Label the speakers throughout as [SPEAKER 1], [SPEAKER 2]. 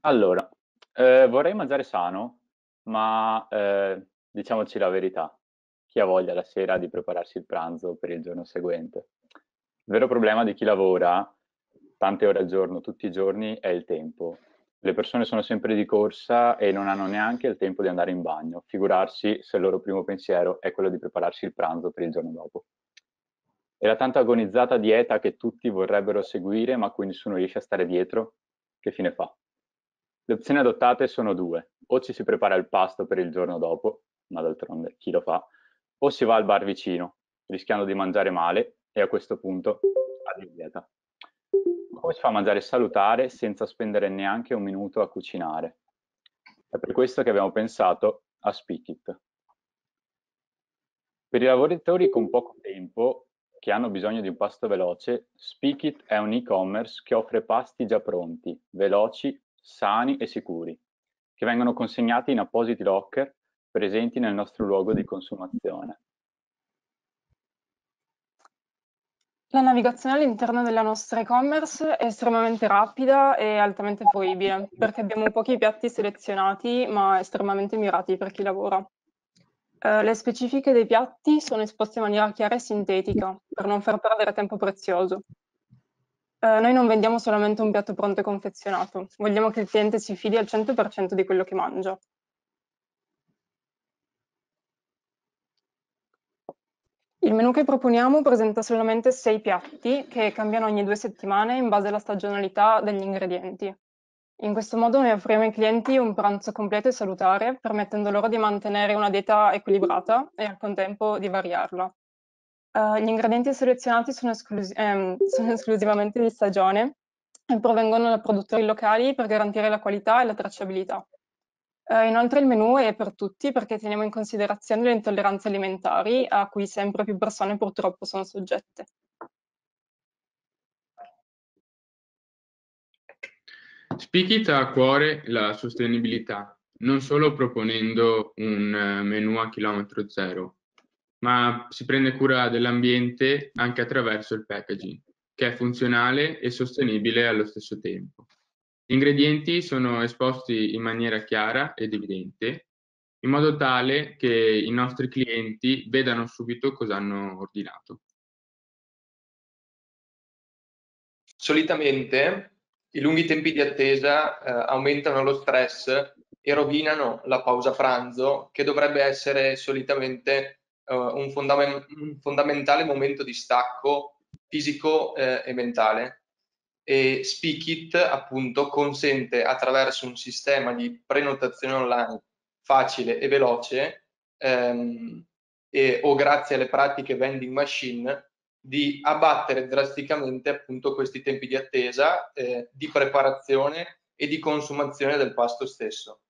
[SPEAKER 1] Allora, eh, vorrei mangiare sano, ma eh, diciamoci la verità, chi ha voglia la sera di prepararsi il pranzo per il giorno seguente? Il vero problema di chi lavora tante ore al giorno, tutti i giorni, è il tempo. Le persone sono sempre di corsa e non hanno neanche il tempo di andare in bagno, figurarsi se il loro primo pensiero è quello di prepararsi il pranzo per il giorno dopo. E la tanto agonizzata dieta che tutti vorrebbero seguire ma a cui nessuno riesce a stare dietro, che fine fa? Le opzioni adottate sono due, o ci si prepara il pasto per il giorno dopo, ma d'altronde chi lo fa, o si va al bar vicino, rischiando di mangiare male e a questo punto addio dieta. Come si fa a mangiare salutare senza spendere neanche un minuto a cucinare? È per questo che abbiamo pensato a Speak It. Per i lavoratori con poco tempo che hanno bisogno di un pasto veloce, Speak It è un e-commerce che offre pasti già pronti, veloci sani e sicuri, che vengono consegnati in appositi locker presenti nel nostro luogo di consumazione.
[SPEAKER 2] La navigazione all'interno della nostra e-commerce è estremamente rapida e altamente fruibile, perché abbiamo pochi piatti selezionati ma estremamente mirati per chi lavora. Uh, le specifiche dei piatti sono esposte in maniera chiara e sintetica, per non far perdere tempo prezioso. Eh, noi non vendiamo solamente un piatto pronto e confezionato, vogliamo che il cliente si fidi al 100% di quello che mangia. Il menù che proponiamo presenta solamente sei piatti che cambiano ogni due settimane in base alla stagionalità degli ingredienti. In questo modo noi offriamo ai clienti un pranzo completo e salutare, permettendo loro di mantenere una dieta equilibrata e al contempo di variarla. Uh, gli ingredienti selezionati sono, esclus ehm, sono, esclusivamente di stagione e provengono da produttori locali per garantire la qualità e la tracciabilità. Uh, inoltre il menù è per tutti perché teniamo in considerazione le intolleranze alimentari a cui sempre più persone purtroppo sono soggette.
[SPEAKER 3] Speakit ha a cuore la sostenibilità, non solo proponendo un eh, menù a chilometro zero, ma si prende cura dell'ambiente anche attraverso il packaging, che è funzionale e sostenibile allo stesso tempo. Gli ingredienti sono esposti in maniera chiara ed evidente, in modo tale che i nostri clienti vedano subito cosa hanno ordinato.
[SPEAKER 4] Solitamente i lunghi tempi di attesa eh, aumentano lo stress e rovinano la pausa pranzo, che dovrebbe essere solitamente un, fondament un, fondamentale momento di stacco fisico eh, e mentale. E Speakit appunto consente attraverso un sistema di prenotazione online facile e veloce ehm, e, o grazie alle pratiche vending machine di abbattere drasticamente appunto questi tempi di attesa, eh, di preparazione e di consumazione del pasto stesso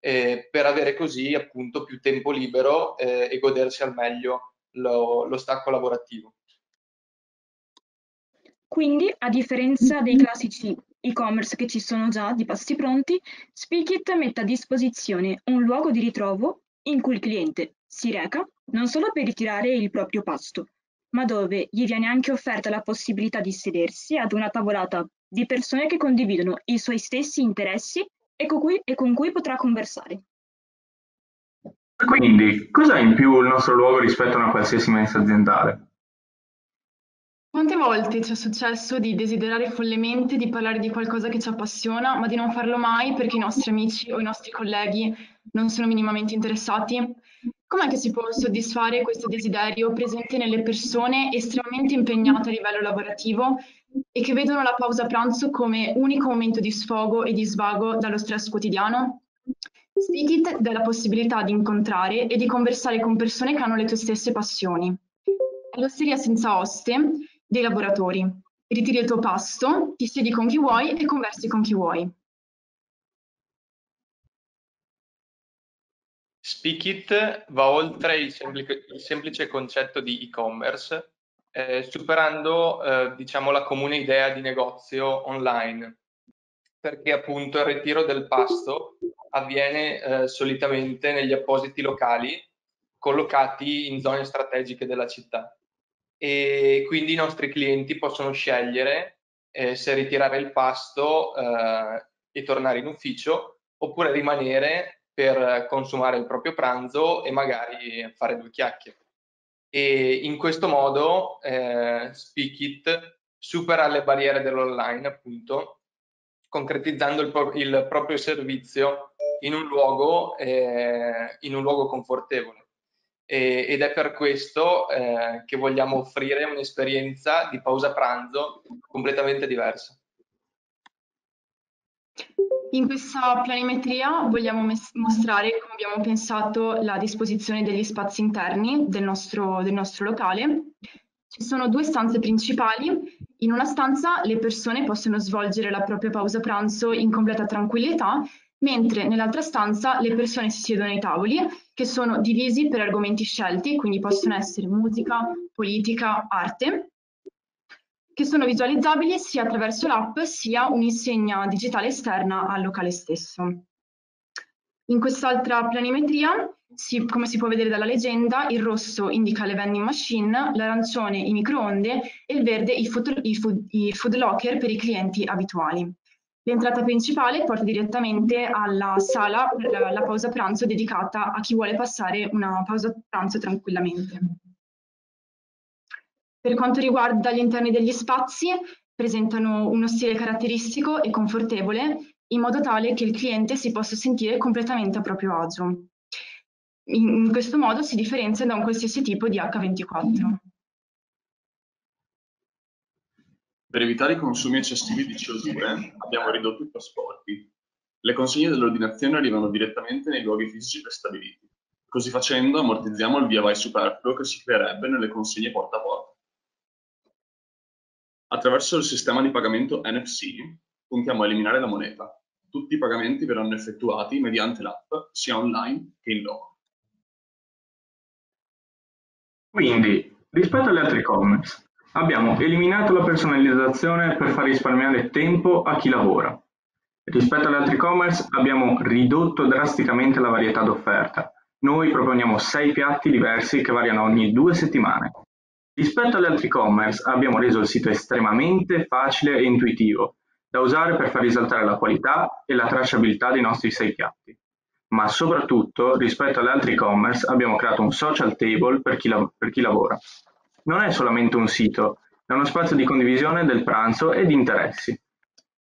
[SPEAKER 4] eh, per avere così appunto più tempo libero eh, e godersi al meglio lo, lo stacco lavorativo.
[SPEAKER 5] Quindi, a differenza dei classici e-commerce che ci sono già di pasti pronti, Speakit mette a disposizione un luogo di ritrovo in cui il cliente si reca non solo per ritirare il proprio pasto, ma dove gli viene anche offerta la possibilità di sedersi ad una tavolata di persone che condividono i suoi stessi interessi e con cui, e con cui potrà conversare.
[SPEAKER 6] Quindi, cos'ha in più il nostro luogo rispetto a una qualsiasi mensa aziendale?
[SPEAKER 2] Quante volte ci è successo di desiderare follemente di parlare di qualcosa che ci appassiona, ma di non farlo mai perché i nostri amici o i nostri colleghi non sono minimamente interessati? Com'è che si può soddisfare questo desiderio presente nelle persone estremamente impegnate a livello lavorativo e che vedono la pausa pranzo come unico momento di sfogo e di svago dallo stress quotidiano? Speakit dà la possibilità di incontrare e di conversare con persone che hanno le tue stesse passioni. È l'osteria senza oste dei lavoratori. Ritiri il tuo pasto, ti siedi con chi vuoi e conversi con chi vuoi.
[SPEAKER 4] Speakit va oltre il semplice concetto di e-commerce eh, superando eh, diciamo la comune idea di negozio online perché appunto il ritiro del pasto avviene eh, solitamente negli appositi locali collocati in zone strategiche della città e quindi i nostri clienti possono scegliere eh, se ritirare il pasto eh, e tornare in ufficio, oppure rimanere per consumare il proprio pranzo e magari fare due chiacchiere. E in questo modo eh, Speakit supera le barriere dell'online, appunto, concretizzando il, pro il, proprio servizio in un luogo, eh, in un luogo confortevole. E, ed è per questo eh, che vogliamo offrire un'esperienza di pausa pranzo completamente diversa.
[SPEAKER 2] In questa planimetria vogliamo mostrare come abbiamo pensato la disposizione degli spazi interni del nostro, del nostro locale. Ci sono due stanze principali. In una stanza le persone possono svolgere la propria pausa pranzo in completa tranquillità, mentre nell'altra stanza le persone si siedono ai tavoli che sono divisi per argomenti scelti, quindi possono essere musica, politica, arte, che sono visualizzabili sia attraverso l'app sia un'insegna digitale esterna al locale stesso. In quest'altra planimetria, si, come si può vedere dalla leggenda, il rosso indica le vending machine, l'arancione i microonde e il verde i food, i food, i food locker per i clienti abituali. L'entrata principale porta direttamente alla sala per la, la pausa pranzo dedicata a chi vuole passare una pausa pranzo tranquillamente. Per quanto riguarda gli interni degli spazi, presentano uno stile caratteristico e confortevole in modo tale che il cliente si possa sentire completamente a proprio agio. In questo modo si differenzia da un qualsiasi tipo di H24.
[SPEAKER 7] Per evitare i consumi eccessivi di CO2 abbiamo ridotto i trasporti. Le consegne dell'ordinazione arrivano direttamente nei luoghi fisici prestabiliti. Così facendo ammortizziamo il via vai superfluo che si creerebbe nelle consegne porta a porta. Attraverso il sistema di pagamento NFC puntiamo a eliminare la moneta. Tutti i pagamenti verranno effettuati mediante l'app, sia online che in loco.
[SPEAKER 6] Quindi, rispetto agli altri e-commerce, abbiamo eliminato la personalizzazione per far risparmiare tempo a chi lavora. Rispetto agli altri e-commerce abbiamo ridotto drasticamente la varietà d'offerta. Noi proponiamo sei piatti diversi che variano ogni due settimane Rispetto agli altri e-commerce abbiamo reso il sito estremamente facile e intuitivo da usare per far risaltare la qualità e la tracciabilità dei nostri sei piatti. Ma soprattutto, rispetto agli altri e-commerce, abbiamo creato un social table per chi, per chi lavora. Non è solamente un sito, è uno spazio di condivisione del pranzo e di interessi.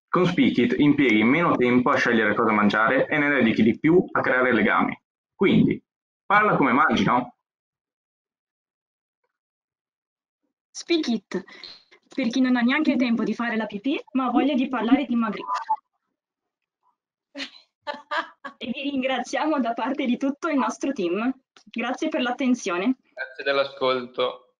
[SPEAKER 6] Con Speakit impieghi meno tempo a scegliere cosa mangiare e ne dedichi di più a creare legami. Quindi, parla come mangi, no?
[SPEAKER 5] Speak It, per chi non ha neanche tempo di fare la pipì, ma ha voglia di parlare di dimagrirsi. e vi ringraziamo da parte di tutto il nostro team. Grazie per l'attenzione.
[SPEAKER 4] Grazie dell'ascolto.